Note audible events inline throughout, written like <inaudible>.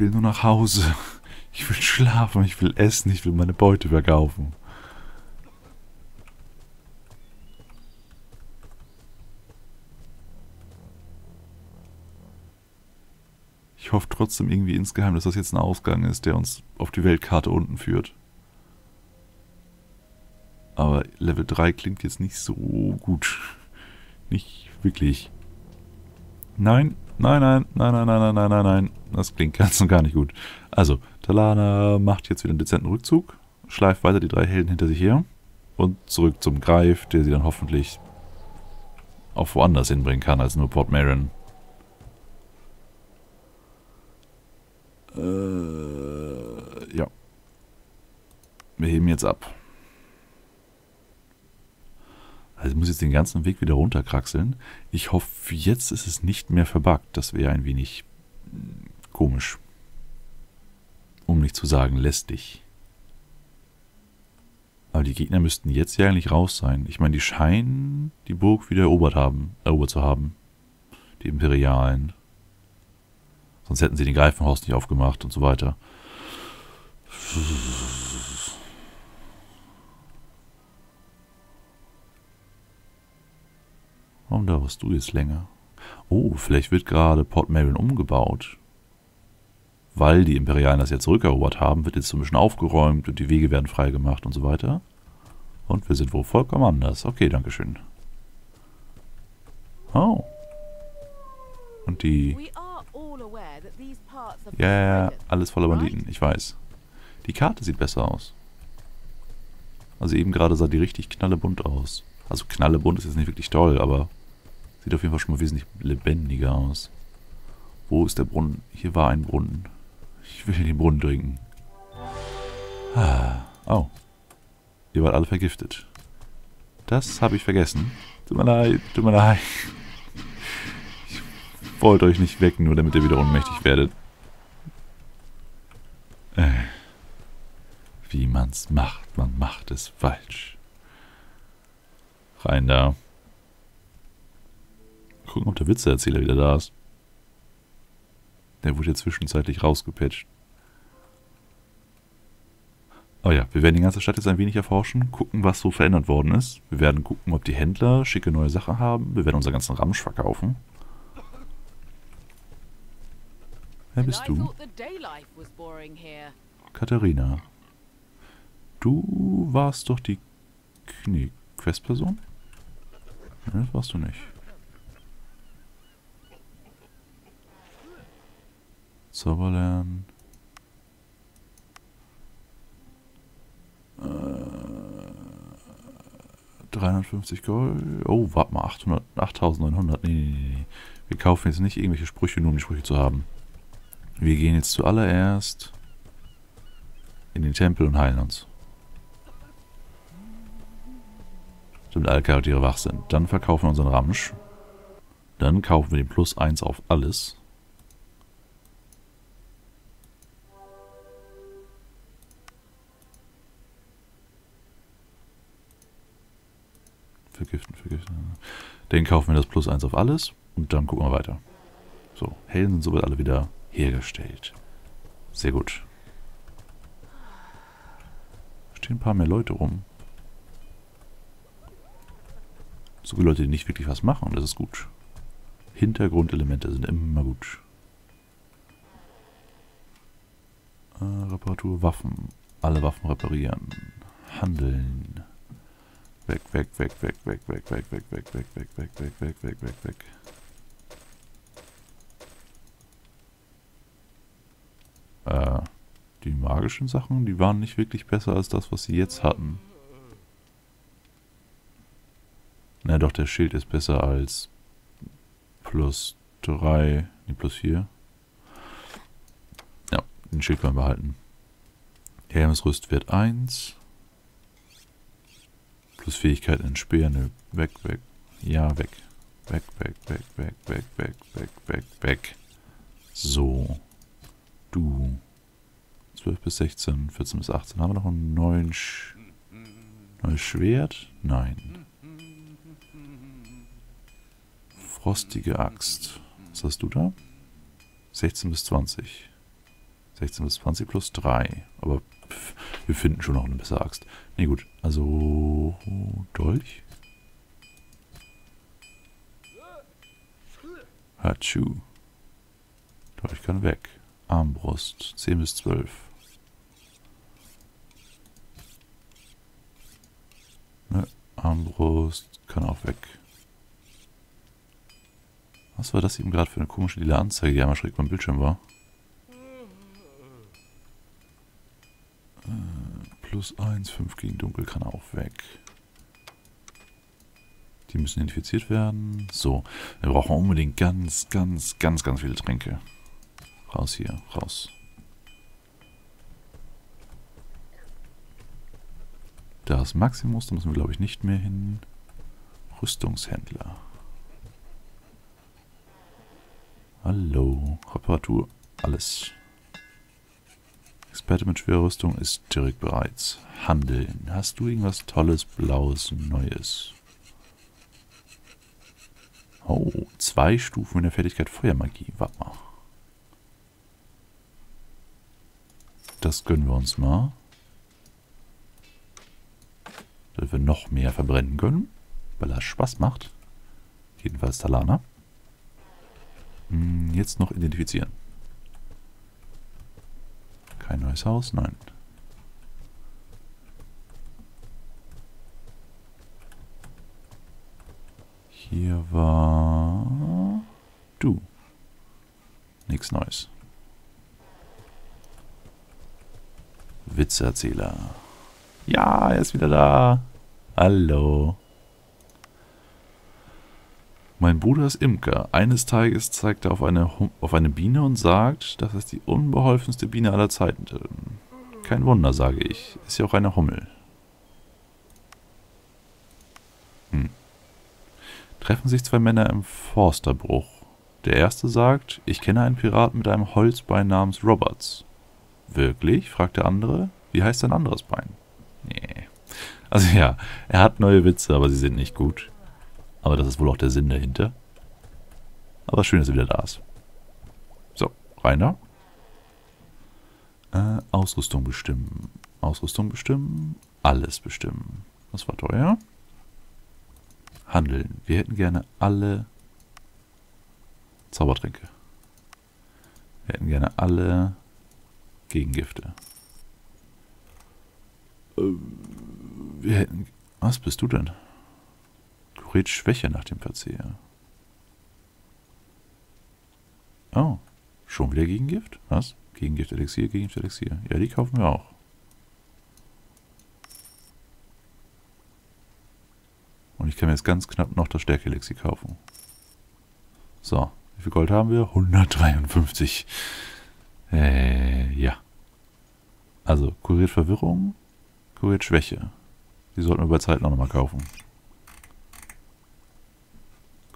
will nur nach Hause. Ich will schlafen, ich will essen, ich will meine Beute verkaufen. Ich hoffe trotzdem irgendwie insgeheim, dass das jetzt ein Ausgang ist, der uns auf die Weltkarte unten führt. Aber Level 3 klingt jetzt nicht so gut. Nicht wirklich. Nein, nein, nein, nein, nein, nein, nein, nein, nein, nein. Das klingt <laughs> ganz und gar nicht gut. Also, Talana macht jetzt wieder einen dezenten Rückzug, schleift weiter die drei Helden hinter sich her und zurück zum Greif, der sie dann hoffentlich auch woanders hinbringen kann als nur Port Marin. Äh, ja. Wir heben jetzt ab. Also ich muss jetzt den ganzen Weg wieder runterkraxeln. Ich hoffe, jetzt ist es nicht mehr verbuggt. Das wäre ein wenig komisch. Um nicht zu sagen lästig. Aber die Gegner müssten jetzt ja eigentlich raus sein. Ich meine, die scheinen die Burg wieder erobert haben, erobert zu haben. Die Imperialen. Sonst hätten sie den Greifenhaus nicht aufgemacht und so weiter. Warum dauerst du jetzt länger? Oh, vielleicht wird gerade Port Marion umgebaut. Weil die Imperialen das ja zurückerobert haben, wird jetzt so ein bisschen aufgeräumt und die Wege werden freigemacht und so weiter. Und wir sind wohl vollkommen anders. Okay, dankeschön. Oh. Und die ja, ja, ja, alles voller Banditen, ich weiß. Die Karte sieht besser aus. Also eben gerade sah die richtig knallebunt aus. Also knallebunt ist jetzt nicht wirklich toll, aber sieht auf jeden Fall schon mal wesentlich lebendiger aus. Wo ist der Brunnen? Hier war ein Brunnen. Ich will den Brunnen trinken. Ah. Oh. Ihr wart alle vergiftet. Das habe ich vergessen. Tut mir leid, tut mir leid. Ich wollte euch nicht wecken, nur damit ihr wieder ohnmächtig werdet. Äh, wie man's macht, man macht es falsch. Rein da. Gucken, ob der Witzeerzähler wieder da ist. Der wurde ja zwischenzeitlich rausgepatcht. Oh ja, wir werden die ganze Stadt jetzt ein wenig erforschen, gucken, was so verändert worden ist. Wir werden gucken, ob die Händler schicke neue Sachen haben. Wir werden unseren ganzen Ramsch verkaufen. Wer bist du? Katharina. Du warst doch die... Nee, Questperson? Das warst du nicht. Zauberlernen. Äh, 350 Gold. Oh, warte mal, 800, 8900. Nee, nee, nee. Wir kaufen jetzt nicht irgendwelche Sprüche, nur um die Sprüche zu haben. Wir gehen jetzt zuallererst in den Tempel und heilen uns. Damit alle Charaktere wach sind. Dann verkaufen wir unseren Ramsch. Dann kaufen wir den Plus 1 auf alles. Den kaufen wir das Plus 1 auf alles und dann gucken wir weiter. So, Helden sind soweit alle wieder hergestellt. Sehr gut. Stehen ein paar mehr Leute rum. So viele Leute, die nicht wirklich was machen, das ist gut. Hintergrundelemente sind immer gut. Äh, Reparatur, Waffen. Alle Waffen reparieren. Handeln. Weg, weg, weg, weg, weg, weg, weg, weg, weg, weg, weg, weg, weg, weg, weg, weg, weg. Äh, die magischen Sachen, die waren nicht wirklich besser als das, was sie jetzt hatten. Na doch, der Schild ist besser als plus 3, nee, plus 4. Ja, den Schild können wir behalten. Die Helmsrüst wird 1. Angriffsfähigkeit entsperren. Nö. Weg, weg. Ja, weg. Weg, weg, weg, weg, weg, weg, weg, weg, weg. So. Du. 12 bis 16, 14 bis 18. Haben wir noch einen neuen Sch neues Schwert? Nein. Frostige Axt. Was hast du da? 16 bis 20. 16 bis 20 plus 3. Aber wir finden schon noch eine bessere Axt. Nee, gut. Also, Dolch. Hatschu. Dolch kann weg. Armbrust. 10 bis 12. Ne, Armbrust kann auch weg. Was war das eben gerade für eine komische lila Anzeige, die einmal schräg beim Bildschirm war? Plus 1, 5 gegen Dunkel kann auch weg. Die müssen infiziert werden. So, wir brauchen unbedingt ganz, ganz, ganz, ganz viele Tränke. Raus hier, raus. Das Maximus, da müssen wir glaube ich nicht mehr hin. Rüstungshändler. Hallo. Reparatur. Alles. Experte mit schwerer Rüstung ist direkt bereit. Handeln. Hast du irgendwas Tolles, Blaues, Neues? Oh, zwei Stufen in der Fertigkeit Feuermagie. Warte mal. Das gönnen wir uns mal. Damit wir noch mehr verbrennen können. Weil das Spaß macht. Jedenfalls Talana. Hm, jetzt noch identifizieren. Kein neues Haus? Nein. Hier war... Du. Nichts Neues. Witzeerzähler. Ja, er ist wieder da. Hallo. Mein Bruder ist Imker. Eines Tages zeigt er auf eine, auf eine Biene und sagt, das ist die unbeholfenste Biene aller Zeiten. Kein Wunder, sage ich. Ist ja auch eine Hummel. Hm. Treffen sich zwei Männer im Forsterbruch. Der erste sagt, ich kenne einen Piraten mit einem Holzbein namens Roberts. Wirklich? fragt der andere. Wie heißt sein anderes Bein? Nee. Also ja, er hat neue Witze, aber sie sind nicht gut. Aber das ist wohl auch der Sinn dahinter. Aber schön, dass er wieder da ist. So, Rainer. Äh, Ausrüstung bestimmen. Ausrüstung bestimmen. Alles bestimmen. Das war teuer. Handeln. Wir hätten gerne alle Zaubertränke. Wir hätten gerne alle Gegengifte. Äh, wir hätten... Was bist du denn? Kuret Schwäche nach dem Verzehr. Oh, schon wieder Gegengift? Was? Gegengift Elixier, Gegengift Elixier. Ja, die kaufen wir auch. Und ich kann mir jetzt ganz knapp noch das Stärke-Elixier kaufen. So, wie viel Gold haben wir? 153. Äh, ja. Also, kuriert Verwirrung, kuriert Schwäche. Die sollten wir bei Zeit noch mal kaufen.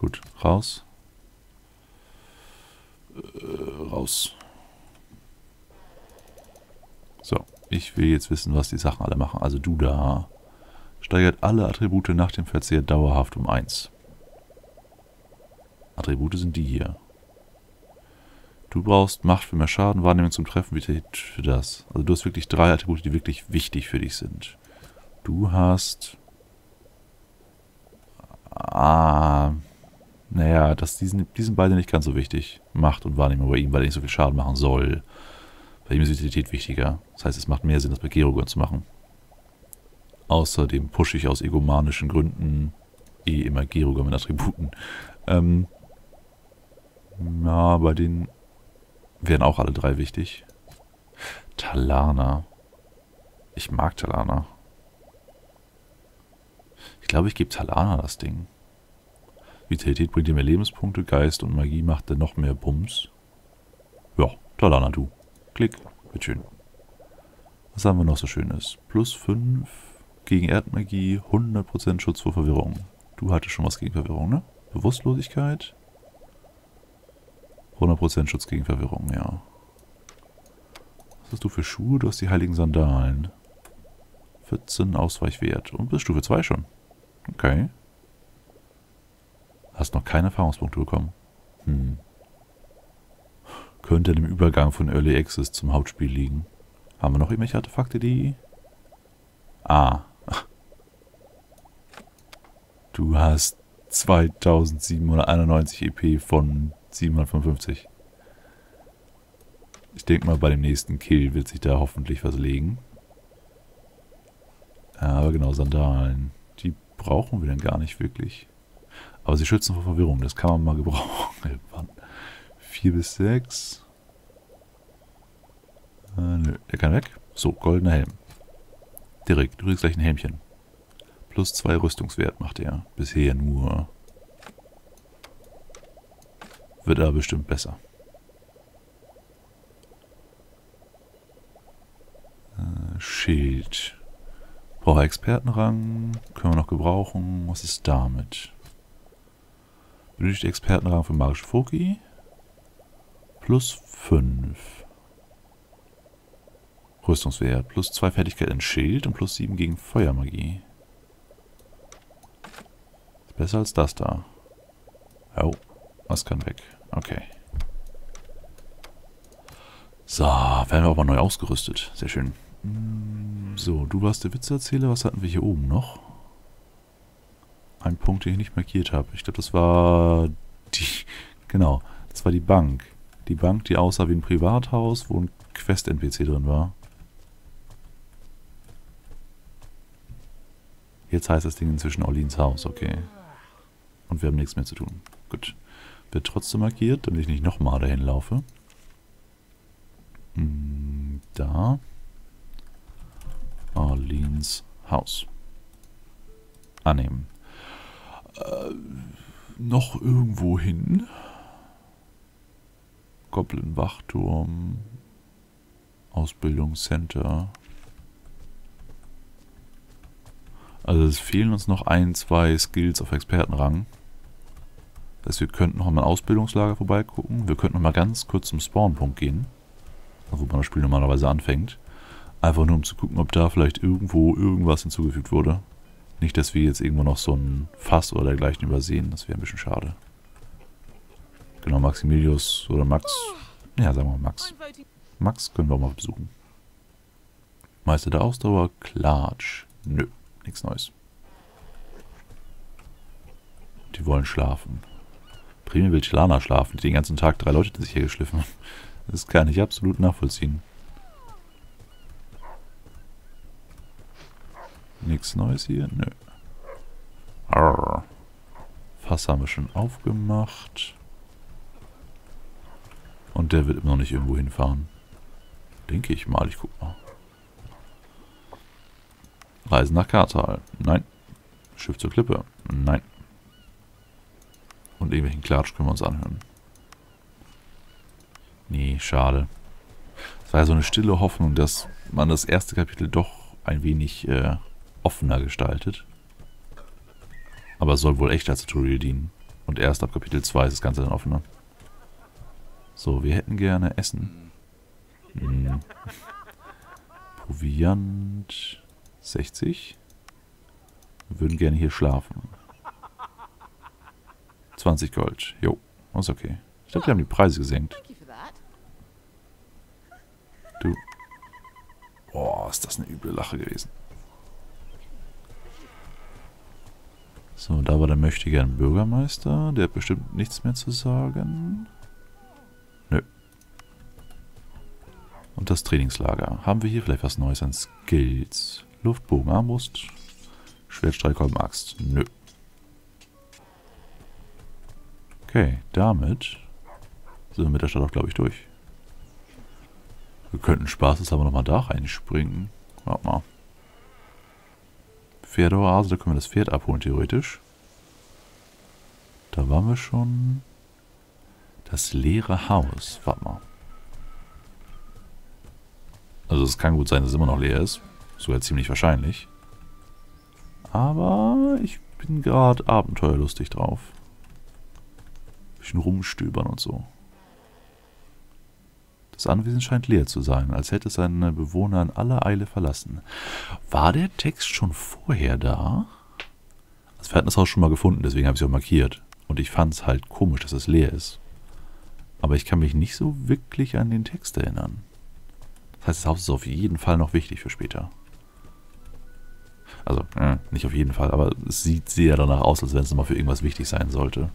Gut, raus. Äh, raus. So, ich will jetzt wissen, was die Sachen alle machen. Also du da steigert alle Attribute nach dem Verzehr dauerhaft um 1. Attribute sind die hier. Du brauchst Macht für mehr Schaden, Wahrnehmung zum Treffen, Vitalität für das. Also du hast wirklich drei Attribute, die wirklich wichtig für dich sind. Du hast... Ah, naja, das, die, sind, die sind beide nicht ganz so wichtig. Macht und Wahrnehmung bei ihm, weil er nicht so viel Schaden machen soll. Bei ihm ist Vitalität wichtiger. Das heißt, es macht mehr Sinn, das bei Gerogon zu machen. Außerdem pushe ich aus egomanischen Gründen eh immer Gerogon mit Attributen. Ähm, ja, bei denen wären auch alle drei wichtig. Talana. Ich mag Talana. Ich glaube, ich gebe Talana das Ding. Vitalität bringt dir mehr Lebenspunkte, Geist und Magie macht dir noch mehr Bums. Ja, Talana, du. Klick, wird schön. Was haben wir noch so Schönes? Plus 5 gegen Erdmagie, 100% Schutz vor Verwirrung. Du hattest schon was gegen Verwirrung, ne? Bewusstlosigkeit. 100% Schutz gegen Verwirrung, ja. Was hast du für Schuhe? Du hast die heiligen Sandalen. 14 Ausweichwert. Und bis Stufe 2 schon. Okay. Hast noch keine Erfahrungspunkte bekommen. Hm. könnte dem Übergang von Early Access zum Hauptspiel liegen. Haben wir noch irgendwelche Artefakte, die... Ah. <laughs> Du hast 2791 EP von 755. Ich denke mal, bei dem nächsten Kill wird sich da hoffentlich was legen. Aber genau, Sandalen. Die brauchen wir dann gar nicht wirklich. Aber sie schützen vor Verwirrung. Das kann man mal gebrauchen. <laughs> 4 bis 6. Äh, nö, der kann weg. So, goldener Helm. Direkt, du kriegst gleich ein Helmchen. Plus 2 Rüstungswert macht er. Bisher nur. Wird aber bestimmt besser. Äh, Schild. Brauche Expertenrang. Können wir noch gebrauchen. Was ist damit? Benötigt Expertenrang für magische Foki. Plus 5. Rüstungswert. Plus 2 Fertigkeit in Schild und plus 7 gegen Feuermagie. Ist besser als das da. Oh, was kann weg. Okay. So, werden wir mal neu ausgerüstet. Sehr schön. Hm, so, du warst der Witzeerzähler. Was hatten wir hier oben noch? Ein Punkt, den ich nicht markiert habe. Ich glaube, das war die... Genau, das war die Bank. Die Bank, die aussah wie ein Privathaus, wo ein Quest-NPC drin war. Jetzt heißt das Ding inzwischen Orlins Haus, okay. Und wir haben nichts mehr zu tun. Gut. Wird trotzdem markiert, damit ich nicht nochmal dahin laufe. Hm, da. Orleans Haus. Annehmen. Noch irgendwo hin. Goblin Wachturm. Ausbildungscenter. Also es fehlen uns noch ein, zwei Skills auf Expertenrang. Das heißt, wir könnten noch mal ein Ausbildungslager vorbeigucken. Wir könnten noch mal ganz kurz zum Spawnpunkt gehen. Wo man das Spiel normalerweise anfängt. Einfach nur um zu gucken, ob da vielleicht irgendwo irgendwas hinzugefügt wurde. Nicht, dass wir jetzt irgendwo noch so ein Fass oder dergleichen übersehen. Das wäre ein bisschen schade. Genau, Maximilius oder Max. Ja, sagen wir mal Max. Max können wir auch mal besuchen. Meister der Ausdauer, Klatsch. Nö, nichts Neues. Die wollen schlafen. Primär will Chelana schlafen, die den ganzen Tag drei Leute sich hier geschliffen haben. Das kann ich absolut nachvollziehen. Nichts Neues hier? Nö. Arr. Fass haben wir schon aufgemacht. Und der wird immer noch nicht irgendwo hinfahren. Denke ich mal. Ich guck mal. Reisen nach Kartal. Nein. Schiff zur Klippe. Nein. Und irgendwelchen Klatsch können wir uns anhören. Nee, schade. Es war ja so eine stille Hoffnung, dass man das erste Kapitel doch ein wenig äh, offener gestaltet. Aber es soll wohl echt als Tutorial dienen. Und erst ab Kapitel 2 ist das Ganze dann offener. So, wir hätten gerne Essen. Hm. Proviant 60. Wir würden gerne hier schlafen. 20 Gold. Jo, ist okay. Ich glaube, wir haben die Preise gesenkt. Du. Boah, ist das eine üble Lache gewesen. So, da war der möchte gern Bürgermeister. Der hat bestimmt nichts mehr zu sagen. Nö. Und das Trainingslager. Haben wir hier vielleicht was Neues an Skills? Luftbogen, Armbrust, Schwertstreitkolben, Axt. Nö. Okay, damit sind wir mit der Stadt auch, glaube ich, durch. Wir könnten Spaß ist aber nochmal da reinspringen. Warte mal. Pferdeoase, da können wir das Pferd abholen, theoretisch. Da waren wir schon. Das leere Haus. Warte mal. Also es kann gut sein, dass es immer noch leer ist. Sogar ziemlich wahrscheinlich. Aber ich bin gerade abenteuerlustig drauf. Bisschen rumstöbern und so. Das Anwesen scheint leer zu sein, als hätte es seine Bewohner in aller Eile verlassen. War der Text schon vorher da? Also wir hatten das Haus schon mal gefunden, deswegen habe ich es auch markiert. Und ich fand es halt komisch, dass es leer ist. Aber ich kann mich nicht so wirklich an den Text erinnern. Das heißt, das Haus ist auf jeden Fall noch wichtig für später. Also, äh, nicht auf jeden Fall, aber es sieht sehr danach aus, als wenn es nochmal für irgendwas wichtig sein sollte.